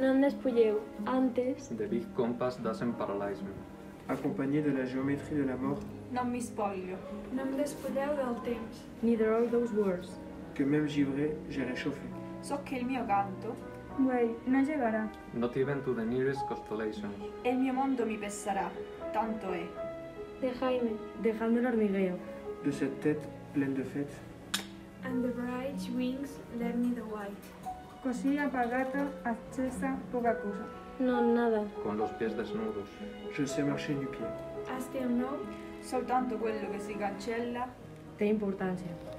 No em despulleu. Antes, The Big Compass doesn't paralyze me. Accompagné de la géométrie de la mort, Non mi spoglio. No em despulleu del temps. neither all those words. que même givré, j'ai réchauffé. So che il mio canto Güey, no llegará. Not even to the nearest constellations. e il mio mondo mi pesserà. Tanto è. Dejadme, dejadme el hormigueo. De cette tête pleine de fêtes, And the bright wings left me the white. Così apagata, accesa, poca cosa. No, nada. Con los pies desnudos. je sais marcher nu pied. Know Soltanto quello che si cancella Té importància.